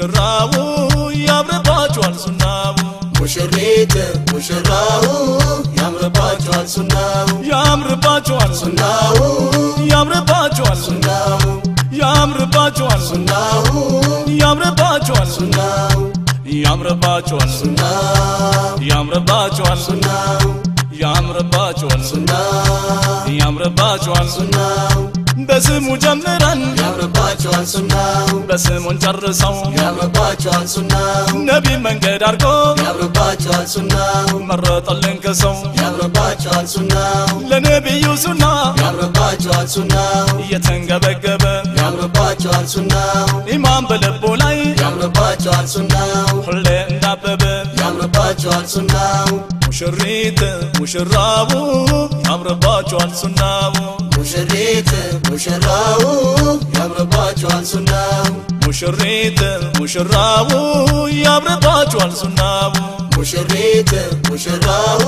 ሙሽራው ያምርባችኋል ሱናው። ሙሽሪት ሙሽራው ያምርባቸዋል ሱናው። ያምርባችኋል ሱናው ያምርባችኋል ሱናው። ያምርባችኋል ሱናው ያምርባችኋል ሱናው። ያምርባችኋል ሱናው ያምርባችኋል ሱናው። ያምርባችኋል ሱናው ያምርባችኋል ሱናው በስሙ ጀምረን ያምርባቸዋል ሱናው። በስሙን ጨርሰው ያምርባቸዋል ሱናው። ነቢ መንገድ አድርጎ ያምርባቸዋል ሱናው። መረጠልን ከሰው ያምርባቸዋል ሱናው። ለነቢዩ ሱና ያምርባቸዋል ሱናው። እየተንገበገበ ያምርባቸዋል ሱናው። ኢማን በልቡ ላይ ያምርባቸዋል ሱናው። ሁሌ እንዳበበ ያምርባቸዋል ሱናው። ሙሽሪት ሙሽራው ያምርባችኋል ሱናው። ሙሽሪት ሙሽራው ያምርባቸዋል ሱናው። ሙሽሪት ሙሽራው ያምርባችኋል ሱናው። ሙሽሪት ሙሽራው